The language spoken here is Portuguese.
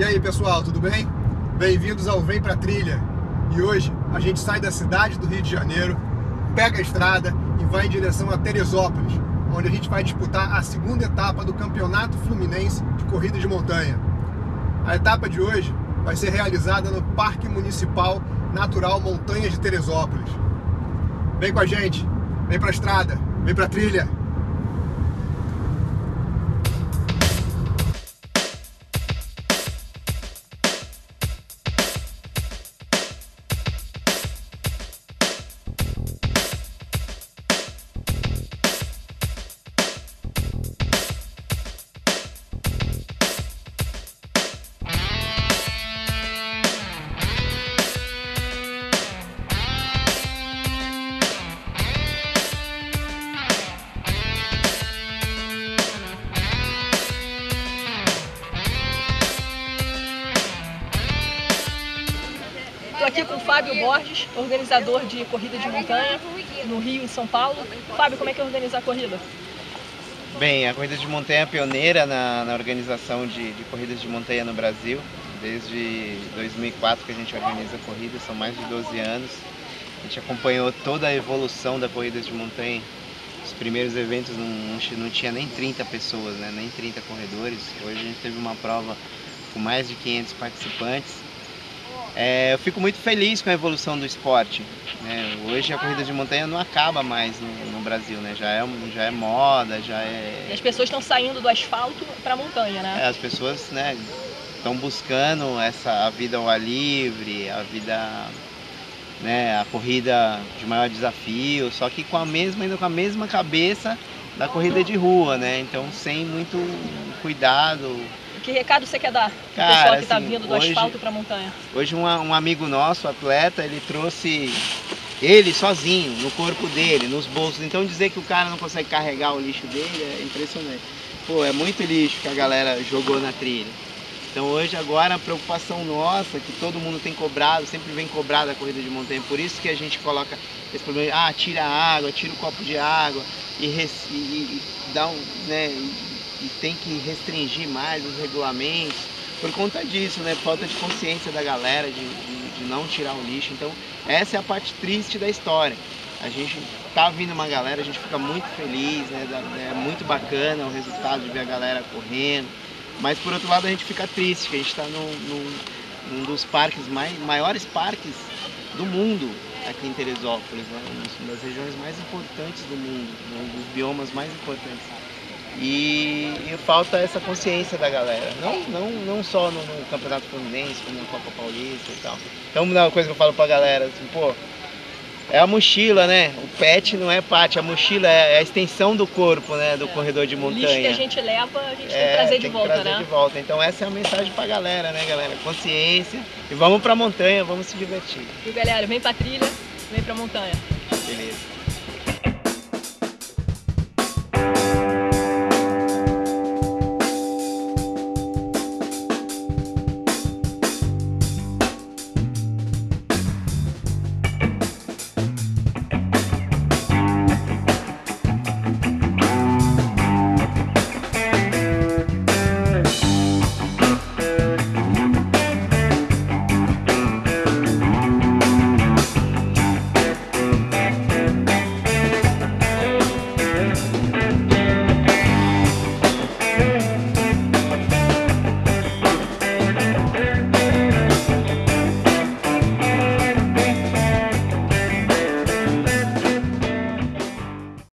E aí pessoal, tudo bem? Bem-vindos ao Vem Pra Trilha. E hoje a gente sai da cidade do Rio de Janeiro, pega a estrada e vai em direção a Teresópolis, onde a gente vai disputar a segunda etapa do Campeonato Fluminense de Corrida de Montanha. A etapa de hoje vai ser realizada no Parque Municipal Natural Montanhas de Teresópolis. Vem com a gente, vem pra estrada, vem pra trilha. Estou aqui com o Fábio Borges, organizador de corrida de montanha no Rio, em São Paulo. Fábio, como é que é organizar a corrida? Bem, a corrida de montanha é pioneira na, na organização de, de, corridas de montanha no Brasil. Desde 2004 que a gente organiza corridas, são mais de 12 anos. A gente acompanhou toda a evolução da corrida de montanha. Os primeiros eventos não, não tinha nem 30 pessoas, né? nem 30 corredores. Hoje a gente teve uma prova com mais de 500 participantes é, eu fico muito feliz com a evolução do esporte. Né? Hoje a corrida de montanha não acaba mais no, no, Brasil, né? já, é, já é moda, já é. E as pessoas estão saindo do asfalto para a montanha, né? É, as pessoas né, estão buscando essa, a vida ao ar livre, a vida. Né, a corrida de maior desafio, só que com a mesma, ainda com a mesma cabeça da corrida de rua, né? Então sem muito cuidado, que recado você quer dar para o pessoal que está assim, vindo do hoje, asfalto para a montanha? Hoje um, um amigo nosso, atleta, ele trouxe ele sozinho, no corpo dele, nos bolsos. Então dizer que o cara não consegue carregar o lixo dele é impressionante. Pô, é muito lixo que a galera jogou na trilha. Então hoje agora a preocupação nossa, que todo mundo tem cobrado, sempre vem cobrado a corrida de montanha, por isso que a gente coloca esse problema, ah, tira a água, tira o copo de água e, e, e dá um, né, e tem que restringir mais os regulamentos por conta disso, né? Falta de consciência da galera de, de, de, não tirar o lixo. Então, essa é a parte triste da história. A gente tá vindo uma galera, a gente fica muito feliz, né? É muito bacana o resultado de ver a galera correndo. Mas por outro lado a gente fica triste, que a gente está num, num, num, dos parques mais, maiores parques do mundo aqui em Teresópolis, né? uma das regiões mais importantes do mundo, um dos biomas mais importantes. E, e, falta essa consciência da galera, não, não, não só no, no, Campeonato Fluminense, como na Copa Paulista e tal. Então uma coisa que eu falo pra galera, assim, pô, é a mochila, né? O pet não é parte, a mochila é a extensão do corpo, né? Do é. corredor de montanha. O lixo que a gente leva, a gente é, tem que trazer de volta, trazer né? de volta. Então essa é a mensagem pra galera, né, galera? Consciência e vamos pra montanha, vamos se divertir. E galera, vem pra trilha, vem pra montanha. Beleza.